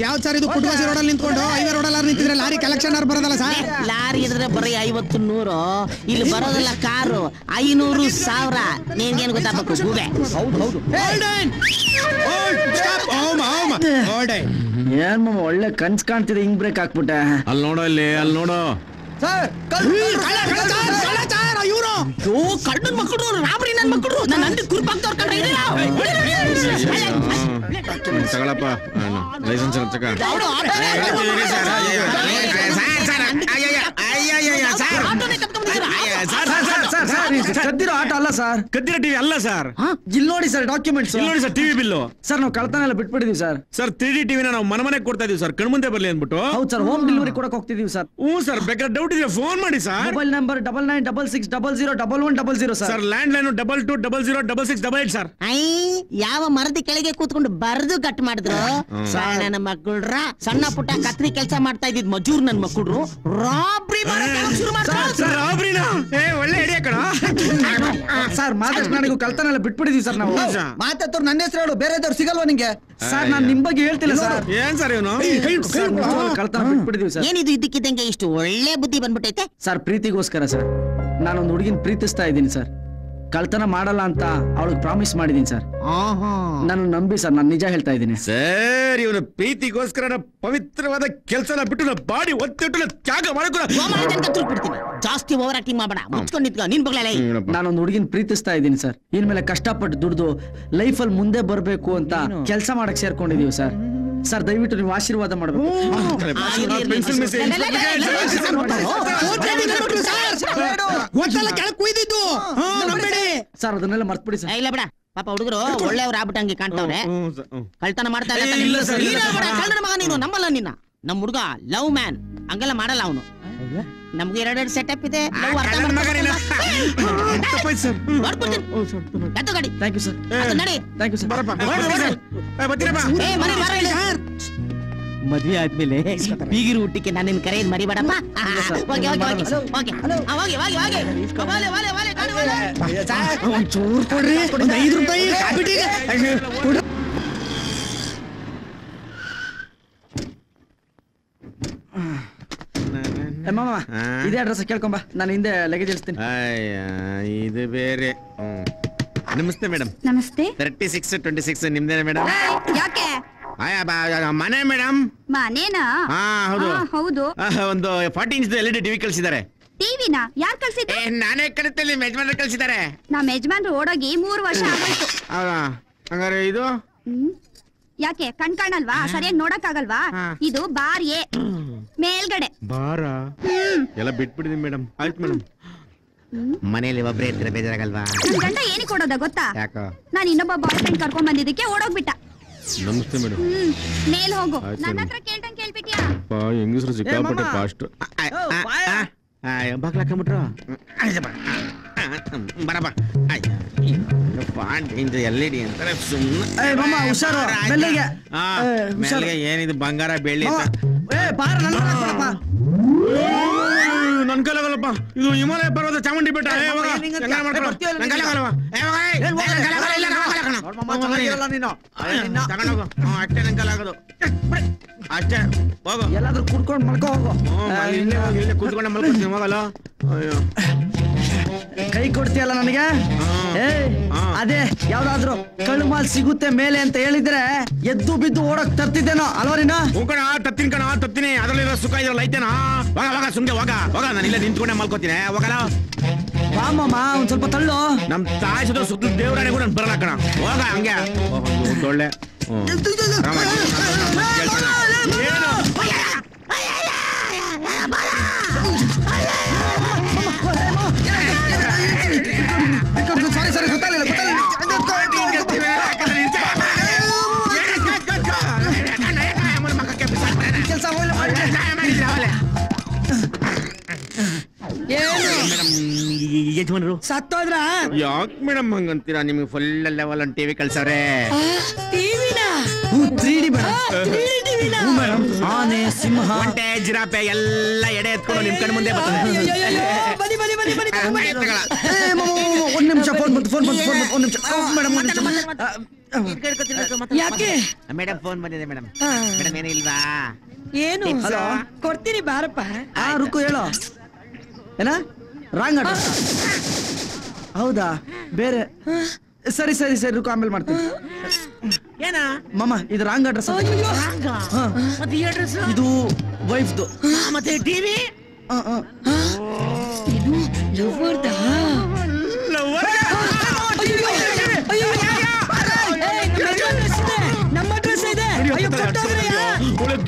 ಯಾವ್ದು ಸರ್ ಇದು ಪುಟ್ವಾಸಿ ರೋಡಲ್ಲಿ ನಿಂತ್ಕೊಂಡು ಐವ ರೋಡಲ್ಲಿ ನಿಂತಿದ್ರೆ ಲಾರಿ ಕಲೆಕ್ಷನ್ ಅವ್ರು ಬರೋದಲ್ಲ ಸರ್ ಲಾರಿ ಇದ್ರೆ ಬರೀ ಐವತ್ತು ನೂರು ಇಲ್ಲಿ ಬರೋದಲ್ಲ ಕಾರು ಐನೂರು ಸಾವಿರ ನಿನ್ಗೇನು ಗೊತ್ತಾಗಬೇಕು ಗೂಬೆ ಏನ್ ಮಾಮ ಒಳ್ಳೆ ಕನ್ಸ್ ಕಾಣ್ತಿದೆ ಹಿಂಗ್ ಬ್ರೇಕ್ ಹಾಕ್ಬಿಟ್ಟೆ ಅಲ್ಲಿ ನೋಡೋ ಇಲ್ಲಿ ಅಲ್ಲಿ ನೋಡೋ ಅಯ್ಯೋ ಕಳ್ಳನ್ ಮಕ್ಕಳು ರಾಬರಿ ನನ್ ಮಕ್ಕಳು ನನ್ನ ಅಂಡಿ ಕುರ್ಪಾಗ್ತವ್ರ ಕಂಡ್ರೆ తగలప్ప. లైసెన్స్ ಕದ್ದಿರೋ ಆಟ ಅಲ್ಲ ಸರ್. ಕದ್ದಿರ ಟಿವಿ ಅಲ್ಲ ಸರ್. ಇಲ್ಲಿ ನೋಡಿ ಸರ್ ಡಾಕ್ಯುಮೆಂಟ್ಸ್ ಇಲ್ಲಿ ನೋಡಿ ಸರ್ ಟಿವಿ ಬಿಲ್ಲು. ಸರ್ ನಾವು ಕಳ್ತನ ಎಲ್ಲ ಬಿಟ್ಬಿಟ್ಟಿದೀವಿ ಸರ್. ಸರ್ ತ್ರೀ ಡಿ ಟಿವಿನ ನಾವು ಮನೆ ಮನೆಗೆ ಕೊಡ್ತಾ ಇದೀವಿ ಸರ್. ಕಣ್ಮುಂದೆ ಬರ್ಲಿ ಅಂದ್ಬಿಟ್ಟು. ಹೌದು ಸರ್ ಹೋಮ್ ಡೆಲಿವರಿ ಕೊಡಕ್ ಹೋಗ್ತಿದೀವಿ ಸರ್. ಹ್ಞೂ ಸರ್ ಬೇಕಾದ್ರೆ ಡೌಟ್ ಇದೆ ಫೋನ್ ಮಾಡಿ sir. Mobile number double nine double six double zero double one double zero sir. Sir landline double two double zero double six double eight sir. I ಯಾವ ಮರದ ಕೆಳಗೆ ಕೂತ್ಕೊಂಡು ಬರ್ದು ಕಟ್ ಮಾಡಿದ್ರು. ನನ್ನ ಮಕ್ಕಳ್ರ ಸಣ್ಣ ಪುಟ್ಟ ಕತ್ರಿ ಕೆಲಸ ಮಾಡ್ತಾ ಇದ್ದಿದ್ ಮಜೂರ್ ನನ್ ಮಕ್ಕಳು ರಾಬ್ರಿ ಶುರು ಮಾಡ್ತಾರೆ? ರಾಬ್ರಿನಾ ಏ ಒಳ್ಳೆ ಐಡಿಯಾ ಕಣ. ಸರ್ ಮಾತಾಡ್ ನನಗೂ ಕಳ್ತನ ಎಲ್ಲ ಬಿಟ್ಬಿಟ್ಟಿದೀವಿ ಸರ್ ನಾವು. ಮಾತಾಡ್ತವ್ರು ನನ್ನ ಹೆಸರು ಹೇಳು ಬೇರೆದವ್ರು ಸಿಗಲ್ವಾ ನಿಂಗೆ? ಸರ್ ನಾನು ನಿಮ್ ಬಗ್ಗೆ ಹೇಳ್ತಿಲ್ಲ ಸರ್. ಏನ್ ಸರ್ ಇವನು? ಕಳ್ತನ ಬಿಟ್ಬಿಟ್ಟಿದೀವಿ ಸರ್. ಏನಿದು ಇದ್ದಕ್ಕಿದ್ದಂಗೆ ಇಷ್ಟು ಒಳ್ಳೆ ಬುದ್ಧಿ ಬಂದ್ಬಿಟ್ಟೈತೆ? Sir ಪ್ರೀತಿಗೋಸ್ಕರ sir. ನಾನೊಂದು ಹುಡುಗಿನ ಪ್ರೀತಿಸ್ತಾ ಇದ್ದೀನಿ ಸರ್. ಕಳ್ತನ ಮಾಡಲ್ಲ ಅಂತ ಅವಳಿಗೆ ಪ್ರಾಮಿಸ್ ಮಾಡಿದೀನಿ ಸರ್ ನಾನು ನಂಬಿ ಸರ್ ನಾನು ನಿಜ ಹೇಳ್ತಾ ಇದ್ದೀನಿ. ಸರ್ ಇವನು ಪ್ರೀತಿಗೋಸ್ಕರ ಪವಿತ್ರವಾದ ಕೆಲಸನ ಬಿಟ್ಟು ನಾ ಬಾಡಿ ಒತ್ತಿಟ್ಟು ತ್ಯಾಗ ಬಿಡ್ತೀನಿ. ಜಾಸ್ತಿ ಓವರ್ ಆಕ್ಟಿಂಗ್ ಮಾಡಬೇಡ. ಮುಚ್ಕೊಂಡು ನಿಂತ್ಕೊ ನಿನ್ ನಾನು ನಾನೊಂದು ಹುಡುಗಿನ ಪ್ರೀತಿಸ್ತಾ ಇದ್ದೀನಿ ಸರ್ ಇನ್ಮೇಲೆ ಕಷ್ಟಪಟ್ಟು ದುಡ್ದು ಲೈಫಲ್ಲಿ ಮುಂದೆ ಬರಬೇಕು ಅಂತ ಕೆಲಸ ಮಾಡಕ್ ಸೇರ್ಕೊಂಡಿದೀವಿ ಸರ್ ಸರ್ ದಯವಿಟ್ಟು ನೀವು ಆಶೀರ್ವಾದ ಮಾಡಬೇಕು ಸರ್ ಅದನ್ನೆಲ್ಲ ಮರ್ತ್ಬಿಡಿ ಸರ್ ಇಲ್ಲ ಬಿಡ ಪಾಪ ಹುಡುಗರು ಒಳ್ಳೆಯವ್ರು ಆಗ್ಬಿಟ್ಟಂಗೆ ಕಾಣ್ತಾವ್ರೆ ಕಳ್ತನ ಮಾಡ್ತಾ ಇಲ್ಲ ಮಗ ನೀನು ನಂಬಲ್ಲ ನಿನ್ನ ನಮ್ಮ ಹುಡುಗ ಲವ್ ಮ್ಯಾನ್ ಹಂಗೆಲ್ಲ ಮಾಡಲ್ಲ ಅವನು ನಮ್ಗೆ ಎರಡೆರಡು ಸೆಟಪ್ ಇದೆ ಮದ್ವೆ ಆದ್ಮೇಲೆ ಅರ್ಥ ಹುಟ್ಟಿಗೆ ಸರ್ ನಿನ್ ಎತ್ತು ಮರಿಬೇಡಪ್ಪ ಥ್ಯಾಂಕ್ ಕೊಡ್ರಿ ಐದು ಅದು ನಡಿ ಥ್ಯಾಂಕ್ ಯು ಸರ್ ಬರಪ್ಪ ಬರ್ತೀರಪ್ಪ ಏ ಮನೆ ಬಾರ ಇಲ್ಲಿ. ಮದ್ವೆ ಆದ್ಮೇಲೆ ಬೀಗಿರು ಊಟಕ್ಕೆ ನಾನು ಕರೆಯೋದು ಮರಿಬೇಡಪ್ಪ ಹೋಗಿ ಹೋಗಿ ಹೋಗಿ ಹೋಗಿ ಆ, ಹೋಗಿ ಹೋಗಿ ಹೋಗಿ ವಾಲೆ, ವಾಲೆ, ವಾಲೆ, ಗಾಡಿ ವಾಲೆ. ಒಂದ್ ಚೂರ್ ಕೊಡ್ರಿ ಒಂದ್ ಐದು ರೂಪಾಯಿ ಕಾಪಿ ಟೀಗೆ. ಕೊಡು. ಏ ಮಾಮ? ಇದೇ ಅಡ್ರೆಸ್ ಕೇಳ್ಕೊಂಬ ನಾನು ಹಿಂದೆ ಲಗೇಜ್ ಇಳಿಸ್ತೀನಿ. ಅಯ್ಯ ಇದು ಬೇರೆ. ಹ್ಮ್. ನಮಸ್ತೆ ಮೇಡಮ್ ನಮಸ್ತೆ. ತರ್ಟಿ ಸಿಕ್ಸ್ ಟ್ವೆಂಟಿ ಸಿಕ್ಸ್ ನಿಮ್ದೇನೆ ಮೇಡಮ್ ಯಾಕೆ ಮನೆ ಮೇಡಮ್ ಮನೇನಾ? ಹಾ ಹೌದು. ಆ, ಹೌದು. ಒಂದು forty inch L E D TV ಕಳಿಸಿದ್ದಾರೆ ಟಿವಿನ ಯಾರ್ ಕಳ್ಸಿದ್ದು? ನಾನೇ ಕಳಿಸ್ತೇನೆ ಯಜಮಾನ್ರು ಕಳಿಸಿದ್ದಾರೆ. ನಮ್ ಯಜಮಾನ್ರು ಓಡೋಗಿ ಮೂರ್ ವರ್ಷ ಆಗೋಯ್ತು. ಹಂಗಾರೆ ಇದು? ಯಾಕೆ ಕಣ್ ಕಾಣಲ್ವಾ ಸರಿಯಾಗಿ ನೋಡಕ್ಕಾಗಲ್ವಾ ಇದು ಬಾರ್ ಎ ಮೇಲ್ಗಡೆ ಬಾರ ಎಲ್ಲ ಬಿಟ್ಬಿಡಿದೀನಿ ಮೇಡಮ್ ಆಯ್ತು ಮೇಡಮ್ ಮನೇಲಿ ಒಬ್ಬರೇ ಇದ್ರೆ ಬೇಜಾರಾಗಲ್ವಾ ನನ್ ಗಂಡ ಏನಿಗೆ ಕೊಡೋದ ಗೊತ್ತಾ ಯಾಕೋ ನಾನ್ ಇನ್ನೊಬ್ಬ ಬಾಯ್ ಫ್ರೆಂಡ್ ಕರ್ಕೊಂಡ್ ಬಂದಿದ್ದಕ್ಕೆ ಓಡೋಗ್ಬಿಟ್ಟ ನಮಸ್ತೆ ಮೇಡಮ್ ಹ್ಮ್ ಮೇಲ್ ಹೋಗು ಆಯ್ತು ನನ್ನ. ಹತ್ರ ಕೇಳ್ದಂಗ್ ಕೇಳ್ಬಿಟ್ಯಾ ಹೆಂಗಸರು ಸಿಕ್ಕಾಪಟ್ಟೆ. ಫಾಸ್ಟ್ ಬಾಗ್ಲಾಕೊಂಬಿಟ್ರು ಬರಪ್ಪ ಪಾಂಟ್ ಎಲ್ ಇ ಅಂತಾರೆ ಸುಮ್ಮನೆ ಹುಷಾರು. ಹುಷಾರು. ಮೆಲ್ಗೆ ಏನಿದು ಬಂಗಾರ ಬೆಳ್ಳಿ ಏ ಬಾರ ನನ್ನ ಕೊಡಪ್ಪ. ನನ್ ಕೈಲಾಗಲ್ಲಪ್ಪ ಇದು ಹಿಮಾಲಯ ಪರ್ವತ ಚಾಮುಂಡಿ ಬೆಟ್ಟ. ಅಷ್ಟೇ ನನ್ ಕೈಲಾಗೋದು. ಅಷ್ಟೇ. ಹೋಗು. ಎಲ್ಲಾದ್ರೂ ಕುಡ್ಕೊಂಡು ಮಲ್ಕೋ ಹೋಗು. ಇಲ್ಲೇ ಇಲ್ಲೇ ಕೂತ್ಕೊಂಡೆ ಮಲ್ಕೊತೀನಿ ಹೋಗಲ್ಲ ಅಯ್ಯೋ. ಕೈ ಕೊಡ್ತೀಯಲ್ಲ ನನಗೆ ಏ ಅದೇ ಯಾವ್ದಾದ್ರು ಕಳ್ಳು ಮಾಲ್ ಸಿಗುತ್ತೆ ಮೇಲೆ ಅಂತ ಹೇಳಿದ್ರೆ ಎದ್ದು ಬಿದ್ದು ಓಡಕ್ ತರ್ತಿದ್ದೇನೋ ಅಲ್ವಾ ನೀನು ತತ್ತಿನ ಕಣ ತತ್ತಿನಿ ಕಣ ತತ್ತೀನಿ ಅದ್ರಲ್ಲಿರೋ ಸುಖ ಇದ್ರಲ್ಲಿ ಐತೆನಾ ಹೋಗ ಹೋಗ ಸುಮ್ಗೆ ಹೋಗ ಹೋಗ ನಾನು ಇಲ್ಲೇ ನಿಂತ್ಕೊಂಡೆ ಮಲ್ಕೋತೀನಿ ಹೋಗಲ್ಲ ಒಂದ್ ಸ್ವಲ್ಪ ತಳ್ಳು ನಮ್ ತಾಯಿ ಸುತ್ತ ಸುತ್ತ ಕೂಡ ನಾನು ಬರಲ್ಲ ಕಣ ಹೋಗ ಹಂಗೆ ಒಳ್ಳೆ ಏನು ಸಾರಿ ಸಾರಿ ಗೊತ್ತಾಗಲಿಲ್ಲ ಕೆಲಸ ಯಜಮಾನರು ಸತ್ತೋದ್ರ? ಯಾಕೆ ಮೇಡಮ್ ಹಂಗಂತೀರಾ? ನಿಮ್ಗೆ ಫುಲ್ ಲೆವೆಲ್ ಟಿವಿ ಕಳ್ಸವ್ರೆ. ಟಿವಿನ ತ್ರೀ ಡಿ ಬೇಡ ಹುಲಿನ ಹ್ಞೂ ಮೇಡಮ್. ಆನೆ ಸಿಂಹ. ಒಂಟೆ ಜಿರಾಪೆ ಎಲ್ಲ ಎಡೆ ಎತ್ಕೊಂಡು ನಿಮ್ ಕಣ್ ಮುಂದೆ ಬರ್ತದೆ ಫೋನ್ ಬಂತು ಫೋನ್ ಬಂತು ಒಂದ್ ನಿಮಿಷ ಮೇಡಮ್ ಒಂದ್ ನಿಮಿಷ ಯಾಕೆ? ಮೇಡಮ್ ಫೋನ್ ಬಂದಿದೆ ಮೇಡಮ್. ಮೇಡಮ್ ಏನು ಇಲ್ವಾ? ಏನು? ಹಲೋ? ಕೊಡ್ತೀನಿ ಬಾರಪ್ಪ. ಆ ರುಕು ಹೇಳೋ. ಏನ? ರಾಂಗ್ ಅಡ್ರೆಸ್ ಹೌದಾ? ಬೇರೆ. ಸರಿ ಸರಿ ಸರಿ ರುಕು ಆಮೇಲೆ ಮಾಡ್ತೀನಿ. ಏನ? ಮಾಮ ಇದು ರಾಂಗ್ ಅಡ್ರೆಸ್. ಮತ್ತೆ ಈ ಅಡ್ರೆಸ್ ಇದು ವೈಫ್ದು ಮತ್ತೆ ಟಿವಿ? ಇದು ಲವ್ವರ್ದ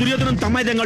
ಏ, ನಮ್ಮ address